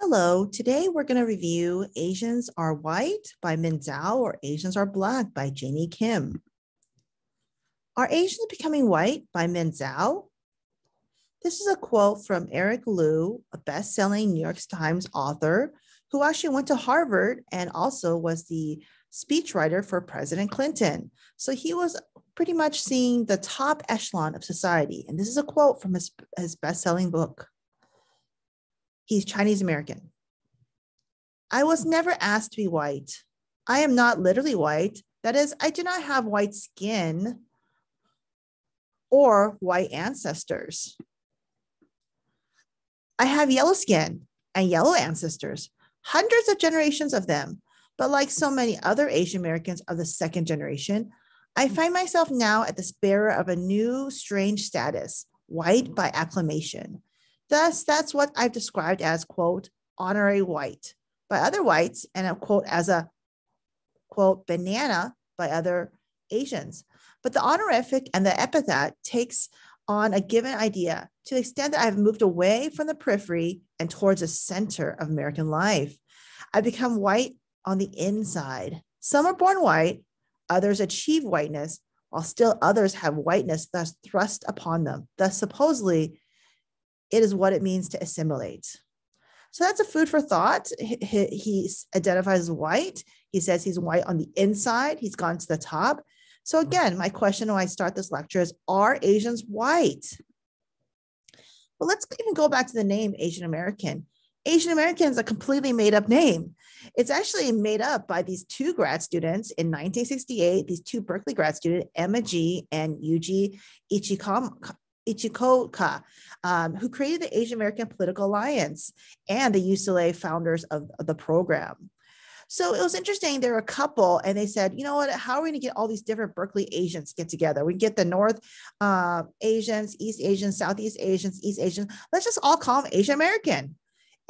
Hello, today we're going to review Asians Are White by Min Zhou or Asians Are Black by Janie Kim. Are Asians Becoming White by Min Zhou? This is a quote from Eric Liu, a best-selling New York Times author who actually went to Harvard and also was the speechwriter for President Clinton. So he was pretty much seeing the top echelon of society. And this is a quote from his, his best-selling book. He's Chinese American. I was never asked to be white. I am not literally white. That is, I do not have white skin or white ancestors. I have yellow skin and yellow ancestors, hundreds of generations of them. But like so many other Asian Americans of the second generation, I find myself now at the bearer of a new strange status, white by acclamation. Thus, that's what I've described as, quote, honorary white by other whites, and a quote, as a, quote, banana by other Asians. But the honorific and the epithet takes on a given idea to the extent that I've moved away from the periphery and towards the center of American life. I become white on the inside. Some are born white, others achieve whiteness, while still others have whiteness thus thrust upon them. Thus, supposedly, it is what it means to assimilate. So that's a food for thought. He, he, he identifies as white. He says he's white on the inside. He's gone to the top. So mm-hmm. again, my question when I start this lecture is, are Asians white? Well, let's even go back to the name Asian American. Asian American is a completely made up name. It's actually made up by these two grad students in 1968, these two Berkeley grad students, Emma Gee and Yuji Ichikam, Ichioka, um, who created the Asian American Political Alliance and the UCLA founders of, of the program. So it was interesting. There were a couple, and they said, you know what? How are we going to get all these different Berkeley Asians get together? We get the North uh, Asians, East Asians, Southeast Asians, East Asians. Let's just all call them Asian American.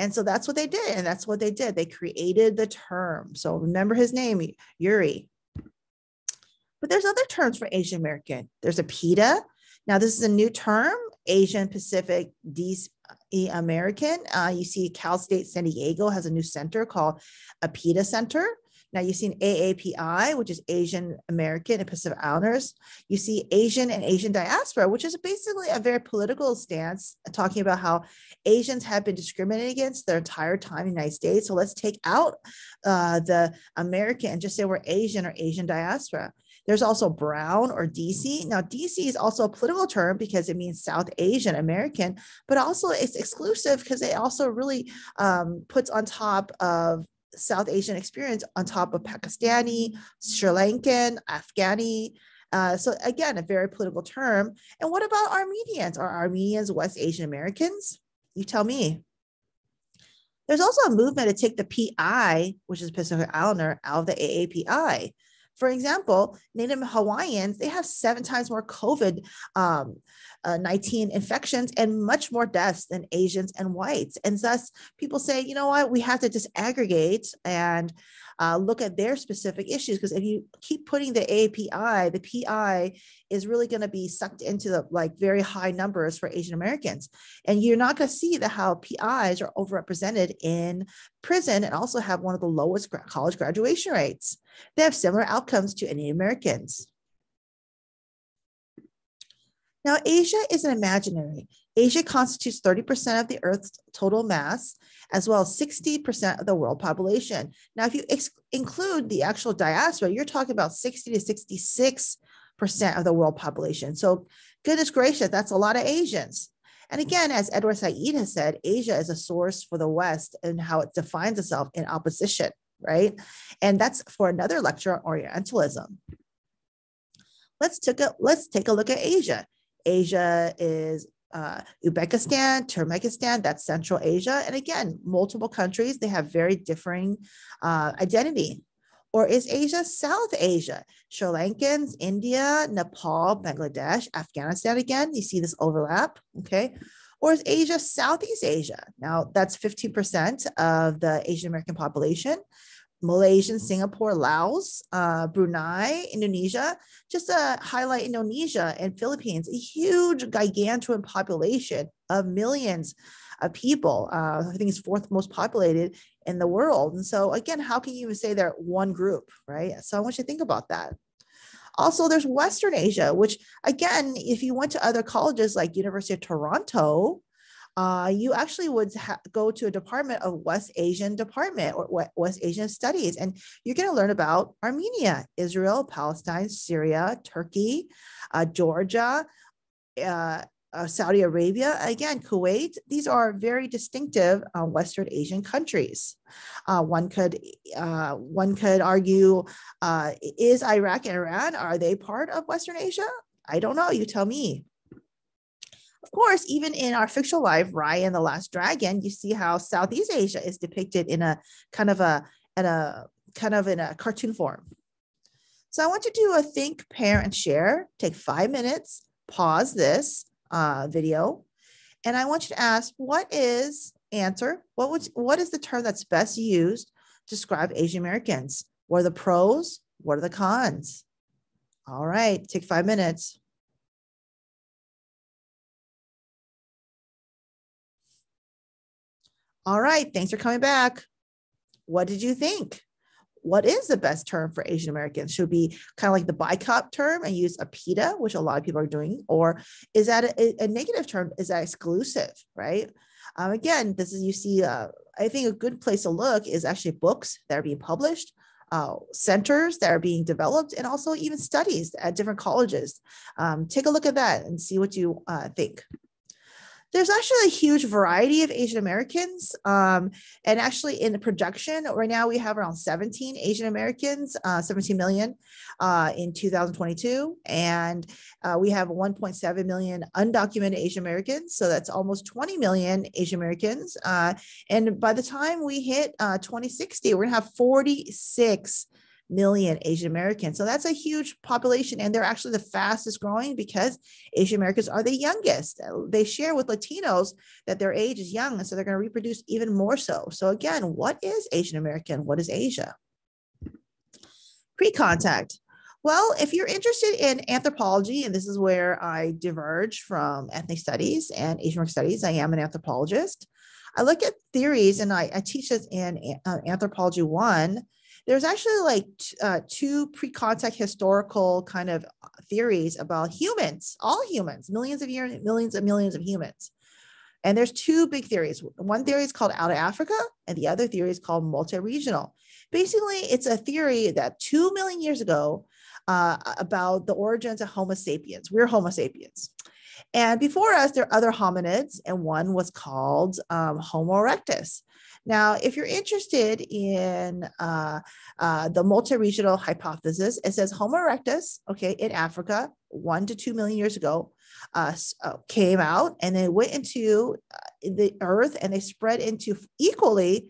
And so that's what they did. And that's what they did. They created the term. So remember his name, Yuri. But there's other terms for Asian American. There's APIDA, now, this is a new term, Asian Pacific East American. Uh, you see Cal State San Diego has a new center called APIDA Center. Now you see AAPI, which is Asian American and Pacific Islanders. You see Asian and Asian diaspora, which is basically a very political stance talking about how Asians have been discriminated against their entire time in the United States. So let's take out uh, the American and just say we're Asian or Asian diaspora. There's also brown or Desi. Now, Desi is also a political term because it means South Asian American, but also it's exclusive because it also really um, puts on top of South Asian experience on top of Pakistani, Sri Lankan, Afghani. Uh, so again, a very political term. And what about Armenians? Are Armenians West Asian Americans? You tell me. There's also a movement to take the PI, which is Pacific Islander, out of the AAPI. For example, Native Hawaiians, they have seven times more COVID um, uh, 19 infections and much more deaths than Asians and whites. And thus, people say, you know what, we have to disaggregate and uh, look at their specific issues. Because if you keep putting the API, the PI is really going to be sucked into the like very high numbers for Asian Americans. And you're not going to see the how PIs are overrepresented in prison and also have one of the lowest college graduation rates. They have similar outcomes to Indian Americans. Now, Asia is an imaginary. Asia constitutes 30% of the Earth's total mass, as well as 60% of the world population. Now, if you ex- include the actual diaspora, you're talking about 60 to 66% of the world population. So, goodness gracious, that's a lot of Asians. And again, as Edward Said has said, Asia is a source for the West and how it defines itself in opposition, right? And that's for another lecture on Orientalism. Let's take a, let's take a look at Asia. Asia is uh, Uzbekistan, Turkmenistan, that's Central Asia. And again, multiple countries, they have very differing uh, identity. Or is Asia South Asia? Sri Lankans, India, Nepal, Bangladesh, Afghanistan again, you see this overlap, okay? Or is Asia Southeast Asia? Now, that's 15% of the Asian American population. Malaysia, Singapore, Laos, uh, Brunei, Indonesia, just to highlight Indonesia and Philippines, a huge gigantuan population, of millions of people. Uh, I think it's fourth most populated in the world. And so, again, how can you even say they're one group, right? So, I want you to think about that. Also, there's Western Asia, which, again, if you went to other colleges like University of Toronto, uh, you actually would ha- go to a department of West Asian department or West Asian studies, and you're going to learn about Armenia, Israel, Palestine, Syria, Turkey, uh, Georgia, uh, uh, Saudi Arabia, again, Kuwait, these are very distinctive uh, Western Asian countries. Uh, one could one could argue, is Iraq and Iran are they part of Western Asia? I don't know. You tell me. Of course, even in our fictional life, Raya and the Last Dragon, you see how Southeast Asia is depicted in a kind of a at a kind of in a cartoon form. So I want you to do a think, pair, and share. Take five minutes. Pause this uh, video. And I want you to ask, what is answer? What would what is the term that's best used to describe Asian Americans? What are the pros? What are the cons? All right, take five minutes. All right, thanks for coming back. What did you think? what is the best term for Asian Americans? Should be kind of like the BIPOC term and use APIDA, which a lot of people are doing, or is that a, a negative term? Is that exclusive, right? Um, again, this is you see. Uh, I think a good place to look is actually books that are being published, uh, centers that are being developed, and also even studies at different colleges. Um, take a look at that and see what you uh, think there's actually a huge variety of Asian Americans. Um, and actually, in the projection, right now we have around 17 Asian Americans, uh, 17 million uh, in 2022. And uh, we have 1.7 million undocumented Asian Americans. So that's almost 20 million Asian Americans. Uh, and by the time we hit uh, 2060, we're going to have 46 million Asian Americans. So that's a huge population. And they're actually the fastest growing because Asian Americans are the youngest. They share with Latinos that their age is young. And so they're going to reproduce even more so. So, again, what is Asian American? What is Asia? Pre contact. Well, if you're interested in anthropology, and this is where I diverge from ethnic studies and Asian American studies, I am an anthropologist. I look at theories and I, I teach this in uh, Anthropology One there's actually like uh, two pre-contact historical kind of uh, theories about humans, all humans, millions of years, millions and millions of humans. And there's two big theories. One theory is called out of Africa, and the other theory is called multi-regional. Basically, it's a theory that two million years ago uh, about the origins of Homo sapiens. We're Homo sapiens. And before us, there are other hominids, and one was called um, Homo erectus. Now, if you're interested in uh, uh, the multi-regional hypothesis, it says Homo erectus, okay, in Africa, one to two million years ago, uh, uh came out and they went into uh, the earth and they spread into equally.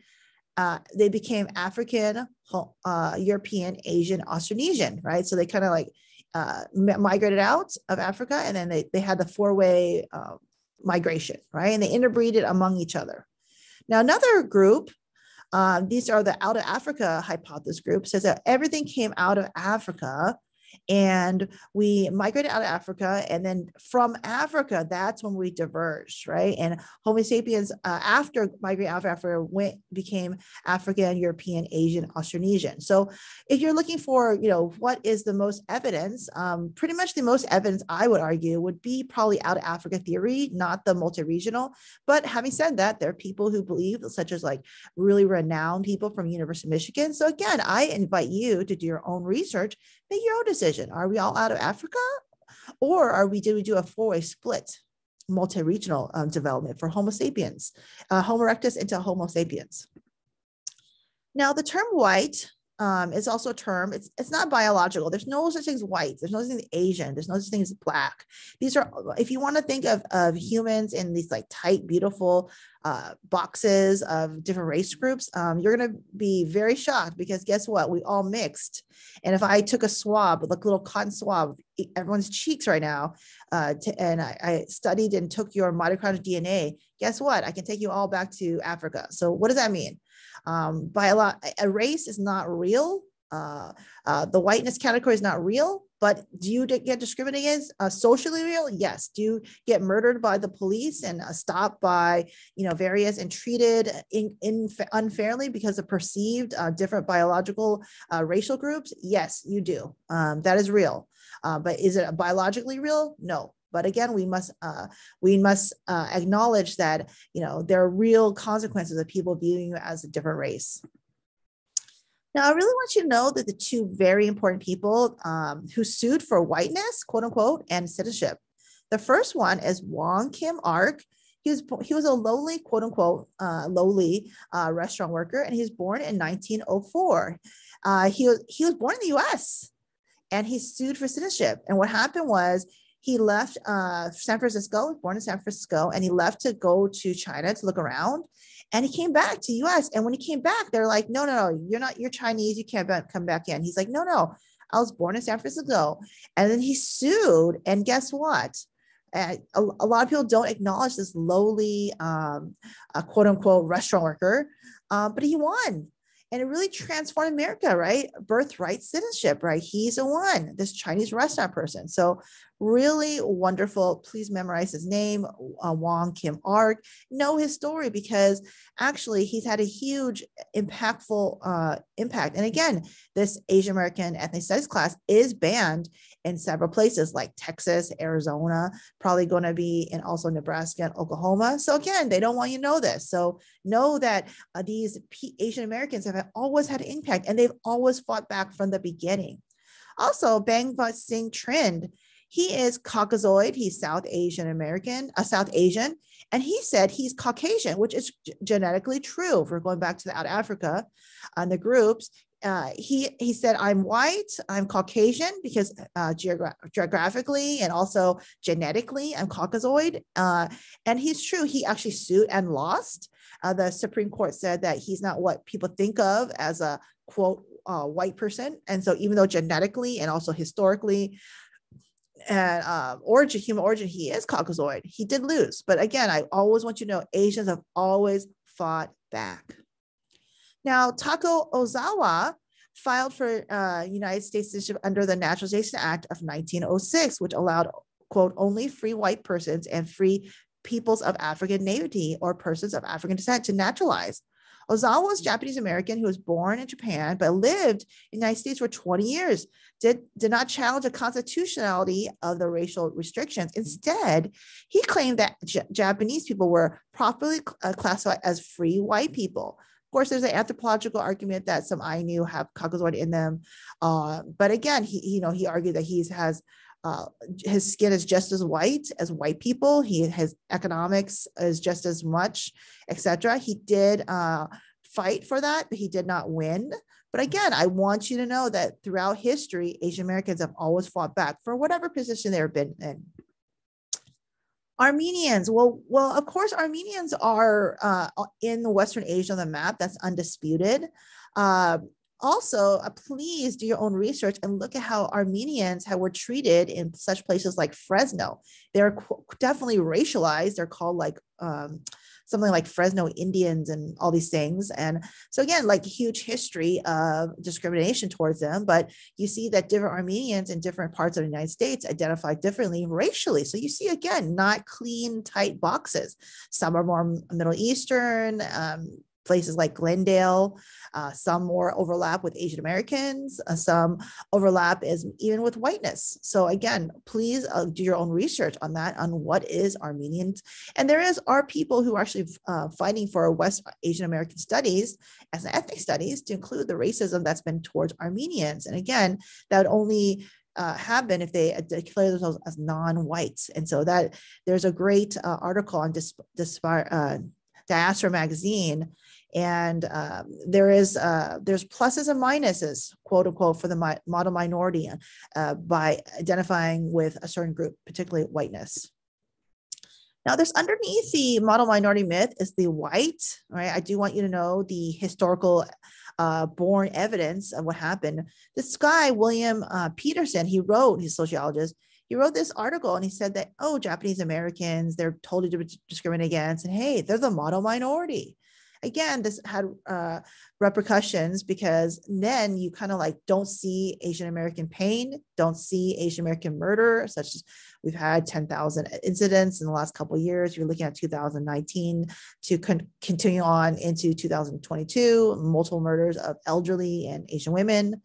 Uh, they became African, European, Asian, Austronesian, right? So they kind of like migrated out of Africa and then they, they had the four-way migration, right? And they interbreeded among each other. Now, another group, uh, these are the out of Africa hypothesis group, says that everything came out of Africa and we migrated out of Africa. And then from Africa, that's when we diverged, right? And Homo sapiens, uh, after migrating out of Africa, went became African, European, Asian, Austronesian. So if you're looking for, you know, what is the most evidence, um, pretty much the most evidence I would argue would be probably out of Africa theory, not the multi-regional. But having said that, there are people who believe, such as like really renowned people from University of Michigan. So again, I invite you to do your own research make your own decision. Are we all out of Africa? Or are we, did we do a four-way split, multi-regional um, development for Homo sapiens, uh, Homo erectus into Homo sapiens? Now the term white um, is also a term. It's it's not biological. There's no such thing as white. There's no such thing as Asian. There's no such thing as black. These are, if you want to think of of humans in these like tight, beautiful uh, boxes of different race groups, um, you're gonna be very shocked because guess what? We all mixed. And if I took a swab, like a little cotton swab, everyone's cheeks right now, uh, to, and I, I studied and took your mitochondrial DNA, guess what? I can take you all back to Africa. So what does that mean? um, by a lot a race is not real Uh, uh, the whiteness category is not real, but do you get discriminated against? Uh, socially real? Yes. Do you get murdered by the police and uh, stopped by, you know, various and treated in, in unfairly because of perceived uh, different biological uh, racial groups? Yes, you do. Um, that is real. But is it biologically real? No. But again, we must uh, we must uh, acknowledge that you know there are real consequences of people viewing you as a different race. Now, I really want you to know that the two very important people um, who sued for whiteness, quote unquote, and citizenship. The first one is Wong Kim Ark. He was he was a lowly, quote unquote, uh, lowly uh, restaurant worker, and he was born in 1904. Uh, he was he was born in the U.S. and he sued for citizenship. And what happened was he left uh, San Francisco, born in San Francisco, and he left to go to China to look around. And he came back to US. And when he came back, they're like, no, no, no, you're not, you're Chinese. You can't come back in. He's like, no, no, I was born in San Francisco. And then he sued. And guess what? Uh, a, a, lot of people don't acknowledge this lowly, um, quote unquote, restaurant worker, uh, but he won and it really transformed America, right? Birthright citizenship, right? He's the one, this Chinese restaurant person. So really wonderful. Please memorize his name, uh, Wong Kim Ark. Know his story because actually he's had a huge impactful uh, impact. And again, this Asian American ethnic studies class is banned in several places like Texas, Arizona, probably going to be in also Nebraska and Oklahoma. So again, they don't want you to know this. So know that uh, these P- Asian Americans have always had impact and they've always fought back from the beginning. Also, Bang Bhagat Singh Thind, he is Caucasoid. He's South Asian American, a uh, South Asian. And he said he's Caucasian, which is genetically true. If we're going back to the out Africa and the groups, uh, he he said I'm white, I'm Caucasian because uh, geogra- geographically and also genetically I'm Caucasoid. Uh, and he's true. He actually sued and lost. Uh, the Supreme Court said that he's not what people think of as a quote uh, white person. And so even though genetically and also historically and uh, origin, human origin, he is Caucasoid. He did lose. But again, I always want you to know Asians have always fought back. Now, Takao Ozawa filed for uh, United States citizenship under the Naturalization Act of 1906, which allowed, quote, only free white persons and free peoples of African nativity or persons of African descent to naturalize. Ozawa was Japanese American who was born in Japan but lived in the United States for 20 years. Did, did not challenge the constitutionality of the racial restrictions. Instead, he claimed that J- Japanese people were properly uh, classified as free white people. Of course, there's an anthropological argument that some Ainu have Caucasoid in them, uh, but again, he you know he argued that he has uh, his skin is just as white as white people. He his economics is just as much, etc. He did uh, fight for that, but he did not win. But again, I want you to know that throughout history, Asian Americans have always fought back for whatever position they've been in. Armenians, well, well, of course, Armenians are uh, in the Western Asia on the map. That's undisputed. Uh, also uh, please do your own research and look at how armenians have, were treated in such places like fresno they're qu- definitely racialized they're called like um, something like fresno indians and all these things. And so again like huge history of discrimination towards them but you see that different armenians in different parts of the united states identify differently racially. So you see again not clean tight boxes. Some are more middle eastern um, places like Glendale. Uh, some more overlap with Asian Americans. Uh, some overlap is even with whiteness. So again, please uh, do your own research on that, on what is Armenian. And there is are people who are actually uh, fighting for West Asian American studies as an ethnic studies to include the racism that's been towards Armenians. And again, that would only uh, happen if they declare themselves as non-whites. And so that there's a great uh, article on this, this uh, Diaspora magazine and um, there is uh, there's pluses and minuses quote unquote for the mi- model minority uh, by identifying with a certain group particularly whiteness. Now there's underneath the model minority myth is the white right? I do want you to know the historical uh, born evidence of what happened. This guy william uh, peterson he wrote he's sociologist he wrote this article and he said that oh japanese americans they're totally discriminated against and hey they're the model minority again, this had uh, repercussions because then you kind of like don't see Asian American pain, don't see Asian American murder, such as we've had 10,000 incidents in the last couple of years. You're looking at 2019 to con- continue on into 2022, multiple murders of elderly and Asian women.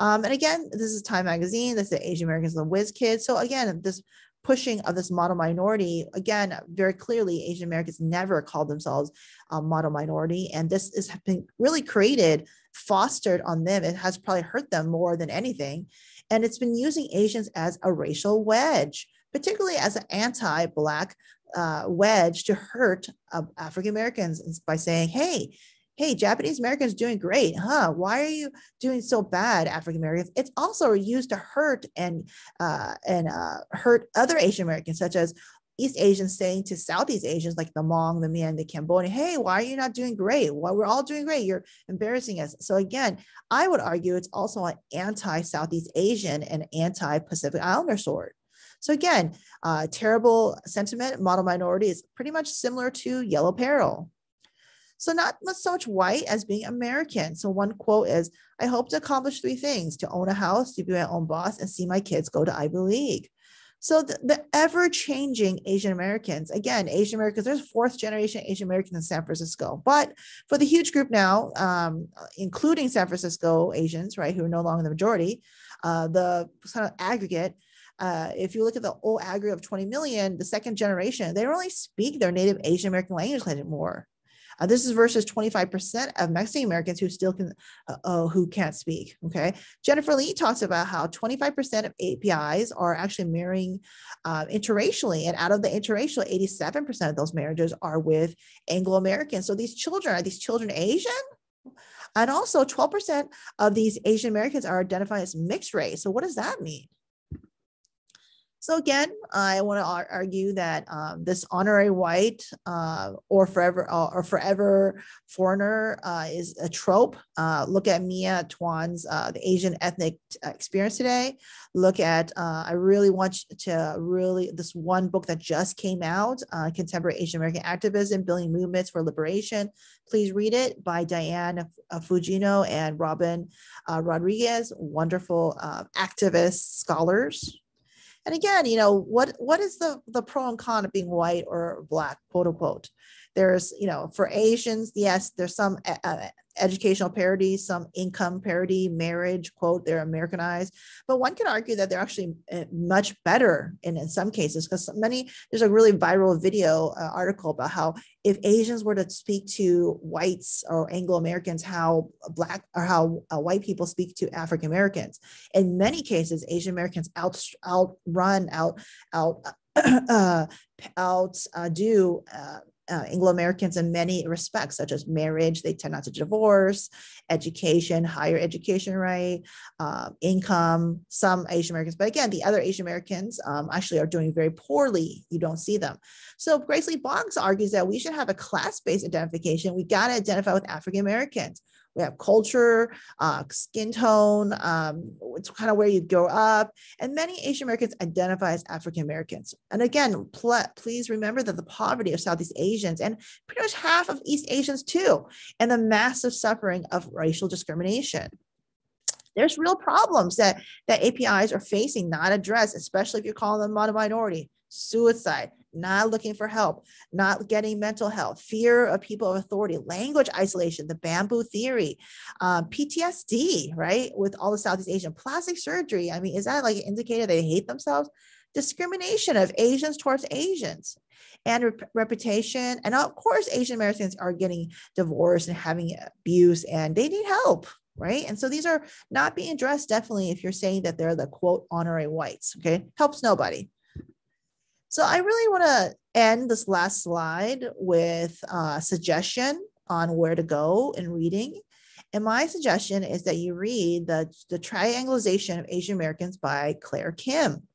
Um, and again, this is Time Magazine. This is Asian Americans the Whiz Kids. So again, this pushing of this model minority again very clearly asian americans never called themselves a model minority and this has been really created fostered on them. It has probably hurt them more than anything and it's been using asians as a racial wedge particularly as an anti-black uh, wedge to hurt uh, african americans by saying hey hey, Japanese Americans doing great, huh? Why are you doing so bad, African Americans? It's also used to hurt and uh, and uh, hurt other Asian Americans, such as East Asians saying to Southeast Asians like the Hmong, the Mien, the Cambodian, hey, why are you not doing great? Well, we're all doing great. You're embarrassing us. So again, I would argue it's also an anti-Southeast Asian and anti-Pacific Islander sort. So again, uh, terrible sentiment, model minority is pretty much similar to yellow peril. So not so much white as being American. So one quote is, I hope to accomplish three things, to own a house, to be my own boss, and see my kids go to Ivy League. So the, the ever-changing Asian Americans, again, Asian Americans, there's fourth generation Asian Americans in San Francisco. But for the huge group now, um, including San Francisco Asians, right, who are no longer the majority, uh, the kind of aggregate, uh, if you look at the old aggregate of 20 million, the second generation, they don't really speak their native Asian American language anymore. Uh, this is versus 25% of Mexican Americans who still can, uh, oh, who can't speak. Okay. Jennifer Lee talks about how 25% of APIs are actually marrying uh, interracially. And out of the interracial, 87% of those marriages are with Anglo Americans. So these children, are these children Asian? And also 12% of these Asian Americans are identified as mixed race. So what does that mean? So again, I want to argue that um, this honorary white uh, or forever uh, or forever foreigner uh, is a trope. Uh, look at Mia Tuan's uh, the Asian ethnic experience today. Look at uh, I really want to really this one book that just came out, Contemporary Asian American Activism: Building Movements for Liberation. Please read it by Diane Fujino and Robyn Rodriguez, wonderful activists, scholars. And again, you know, what what is the the pro and con of being white or black, quote unquote? There's, you know, for Asians, yes, there's some uh, educational parity, some income parity, marriage, quote, they're Americanized. But one can argue that they're actually eh, much better in, in some cases, because many, there's a really viral video uh, article about how if Asians were to speak to whites or Anglo Americans, how black or how uh, white people speak to African Americans. In many cases, Asian Americans out outrun, out out uh, outdo uh, uh, Anglo Americans in many respects, such as marriage, they tend not to divorce, education, higher education right, uh, income, some Asian Americans. But again, the other Asian Americans um, actually are doing very poorly. You don't see them. So Grace Lee Boggs argues that we should have a class based identification. We got to identify with African Americans we have culture, uh, skin tone, um, it's kind of where you grow up. And many Asian Americans identify as African Americans. And again, pl- please remember that the poverty of Southeast Asians and pretty much half of East Asians too, and the massive suffering of racial discrimination there's real problems that that APIs are facing, not addressed, especially if you're calling them a minority, suicide, not looking for help, not getting mental health, fear of people of authority, language isolation, the bamboo theory, um, PTSD, right? With all the Southeast Asian plastic surgery. I mean, is that like an indicator they hate themselves? Discrimination of Asians towards Asians and rep- reputation. And of course, Asian Americans are getting divorced and having abuse and they need help, right? And so these are not being addressed definitely if you're saying that they're the quote honorary whites, okay? Helps nobody. So I really want to end this last slide with a suggestion on where to go in reading. And my suggestion is that you read the, the Triangulation of Asian Americans by Claire Kim.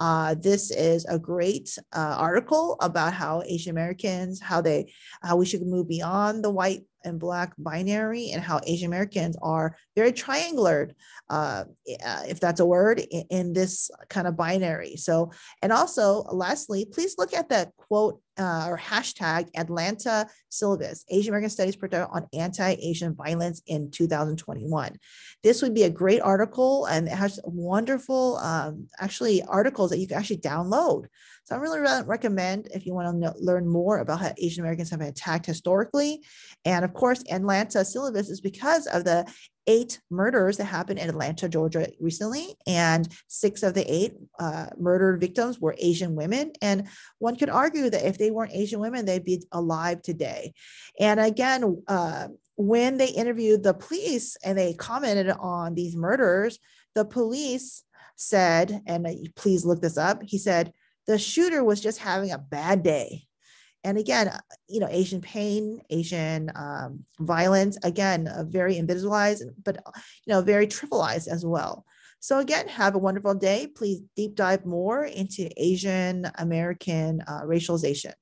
Uh, this is a great uh, article about how Asian Americans, how they, how we should move beyond the white and black binary and how Asian Americans are very triangular, uh, uh, if that's a word, in, in, this kind of binary. So, and also lastly, please look at that quote uh, or hashtag Atlanta syllabus, Asian American Studies project on anti-Asian violence in 2021. This would be a great article and it has wonderful, um, actually articles that you can actually download. So I really re- recommend if you want to know, learn more about how Asian Americans have been attacked historically. And of course, Atlanta syllabus is because of the eight murders that happened in Atlanta, Georgia recently, and six of the eight uh, murdered victims were Asian women. And one could argue that if they weren't Asian women, they'd be alive today. And again, uh, when they interviewed the police and they commented on these murders, the police said, and please look this up, he said, the shooter was just having a bad day and again uh, you know asian pain asian um, violence again uh, very individualized but uh, you know very trivialized as well. So again have a wonderful day. Please deep dive more into asian american uh, racialization